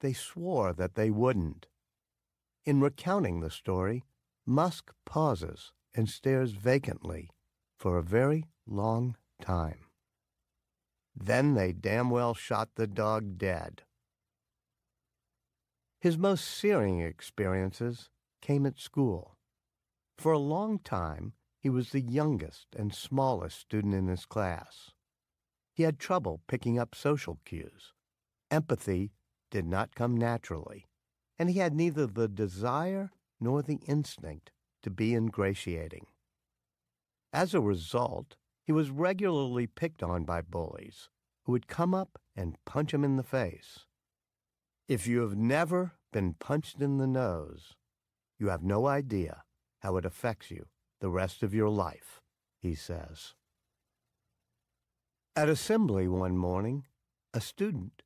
They swore that they wouldn't. In recounting the story, Musk pauses and stares vacantly for a very long time. Then they damn well shot the dog dead. His most searing experiences came at school. For a long time, he was the youngest and smallest student in his class. He had trouble picking up social cues. Empathy did not come naturally, and he had neither the desire nor the instinct to be ingratiating. As a result, he was regularly picked on by bullies who would come up and punch him in the face. If you have never been punched in the nose, you have no idea how it affects you the rest of your life, he says. At assembly one morning, a student